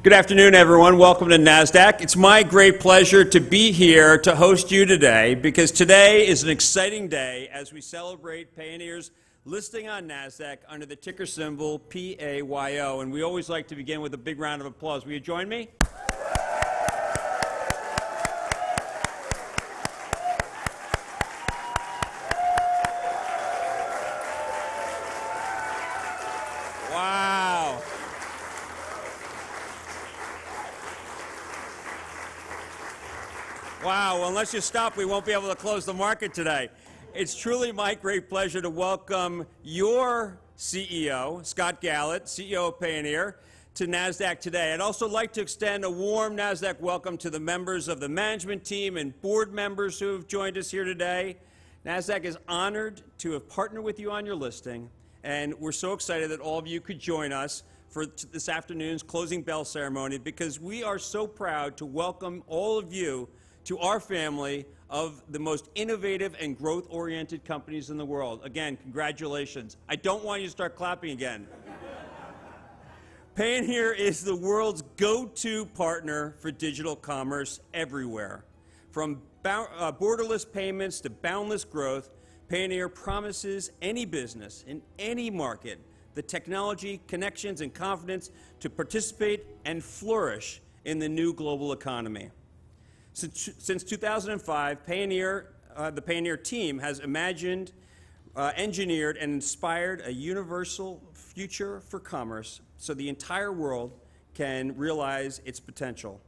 Good afternoon, everyone. Welcome to NASDAQ. It's my great pleasure to be here to host you today because today is an exciting day as we celebrate Payoneer's listing on NASDAQ under the ticker symbol PAYO. And we always like to begin with a big round of applause. Will you join me? Wow. Wow, unless you stop, we won't be able to close the market today. It's truly my great pleasure to welcome your CEO, Scott Galit, CEO of Payoneer, to NASDAQ today. I'd also like to extend a warm NASDAQ welcome to the members of the management team and board members who have joined us here today. NASDAQ is honored to have partnered with you on your listing, and we're so excited that all of you could join us for this afternoon's closing bell ceremony because we are so proud to welcome all of you to our family of the most innovative and growth-oriented companies in the world. Again, congratulations. I don't want you to start clapping again. Payoneer is the world's go-to partner for digital commerce everywhere. From uh, borderless payments to boundless growth, Payoneer promises any business in any market the technology, connections, and confidence to participate and flourish in the new global economy. Since, since 2005, Payoneer, uh, the Payoneer team has imagined, uh, engineered, and inspired a universal future for commerce so the entire world can realize its potential.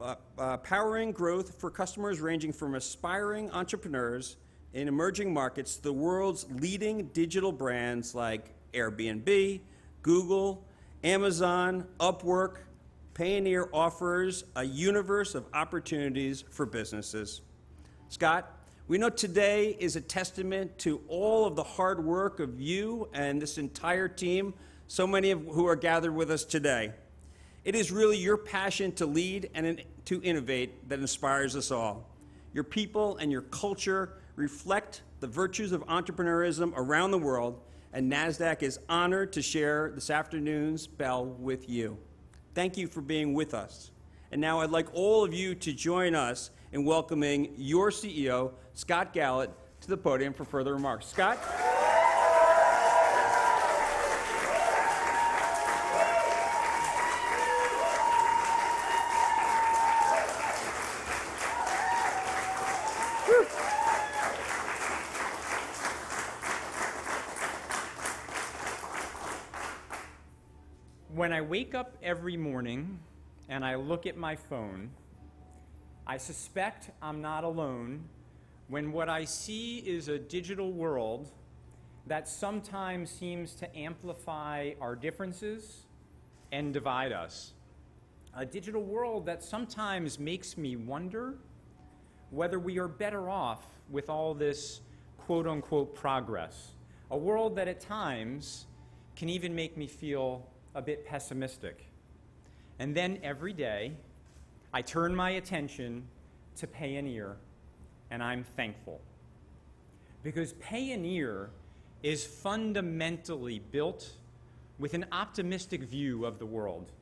Uh, uh, powering growth for customers ranging from aspiring entrepreneurs in emerging markets to the world's leading digital brands like Airbnb, Google, Amazon, Upwork, Payoneer offers a universe of opportunities for businesses. Scott, we know today is a testament to all of the hard work of you and this entire team, so many of who are gathered with us today. It is really your passion to lead and to innovate that inspires us all. Your people and your culture reflect the virtues of entrepreneurism around the world, and NASDAQ is honored to share this afternoon's bell with you. Thank you for being with us. And now I'd like all of you to join us in welcoming your CEO, Scott Galit, to the podium for further remarks. Scott? When I wake up every morning and I look at my phone, I suspect I'm not alone when what I see is a digital world that sometimes seems to amplify our differences and divide us. A digital world that sometimes makes me wonder whether we are better off with all this quote unquote progress. A world that at times can even make me feel a bit pessimistic. And then every day, I turn my attention to Payoneer, and I'm thankful. Because Payoneer is fundamentally built with an optimistic view of the world.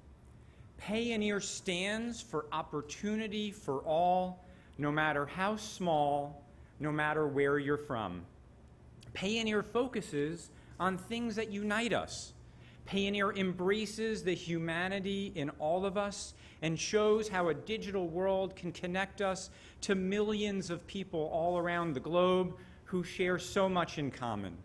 Payoneer stands for opportunity for all, no matter how small, no matter where you're from. Payoneer focuses on things that unite us Payoneer embraces the humanity in all of us and shows how a digital world can connect us to millions of people all around the globe who share so much in common.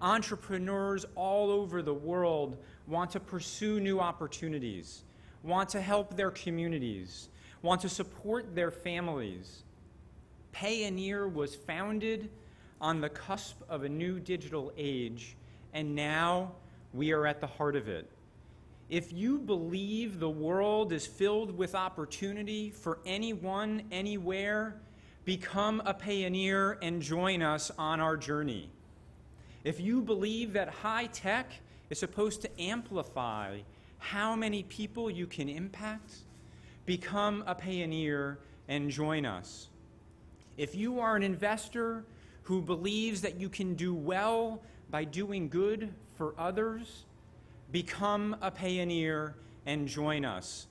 Entrepreneurs all over the world want to pursue new opportunities, want to help their communities, want to support their families. Payoneer was founded on the cusp of a new digital age, and now we are at the heart of it. If you believe the world is filled with opportunity for anyone, anywhere, become a pioneer and join us on our journey. If you believe that high tech is supposed to amplify how many people you can impact, become a pioneer and join us. If you are an investor who believes that you can do well by doing good for others, become a pioneer and join us.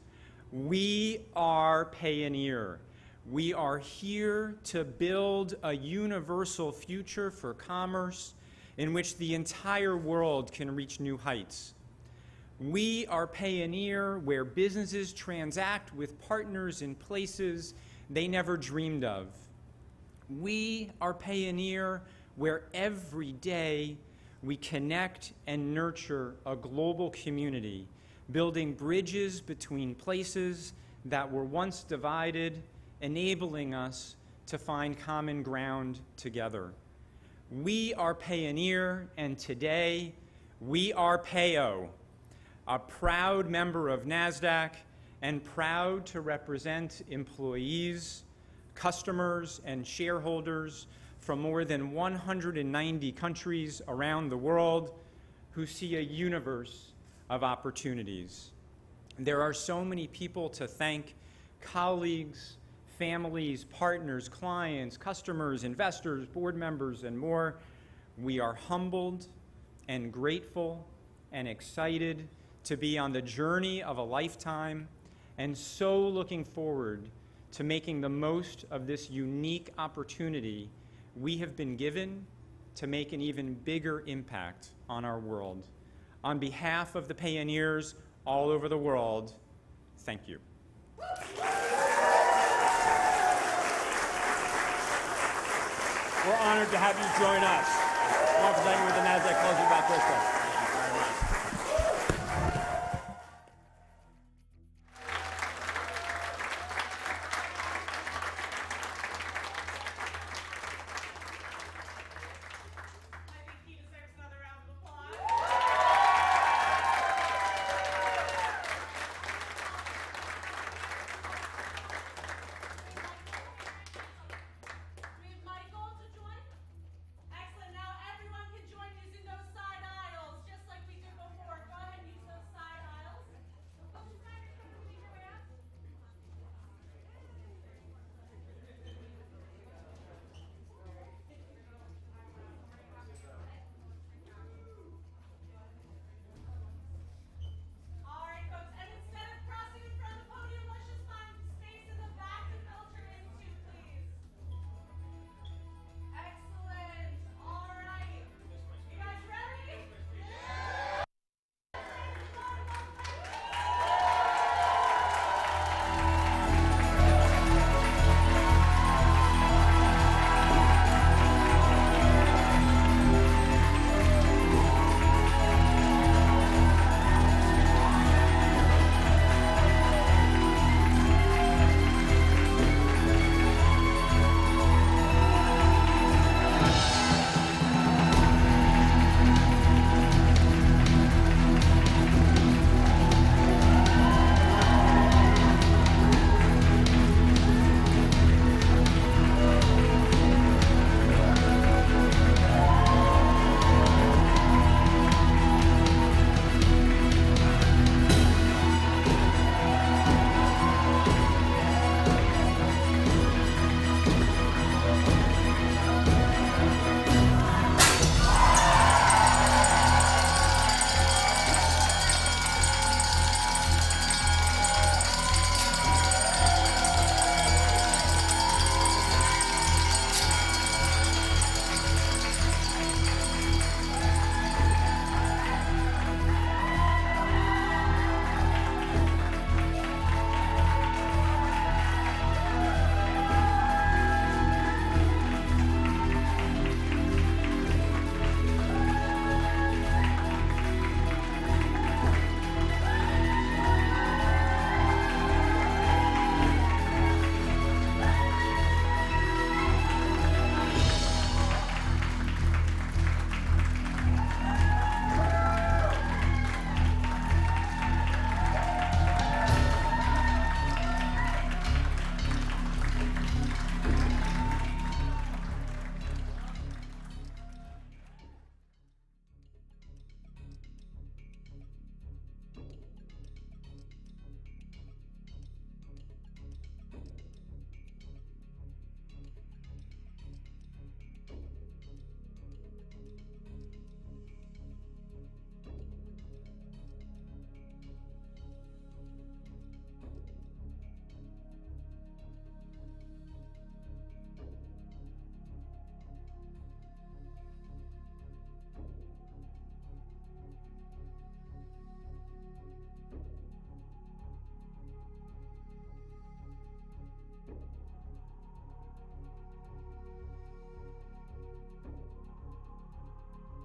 We are Payoneer. We are here to build a universal future for commerce in which the entire world can reach new heights. We are Payoneer, where businesses transact with partners in places they never dreamed of. We are Payoneer, where every day we connect and nurture a global community, building bridges between places that were once divided, enabling us to find common ground together. We are Payoneer, and today we are Payo a proud member of NASDAQ and proud to represent employees, customers, and shareholders from more than 190 countries around the world who see a universe of opportunities. There are so many people to thank colleagues, families, partners, clients, customers, investors, board members, and more. We are humbled and grateful and excited to be on the journey of a lifetime and so looking forward to making the most of this unique opportunity we have been given to make an even bigger impact on our world. On behalf of the pioneers all over the world, thank you. We're honored to have you join us. Representing with the NASDAQ closing about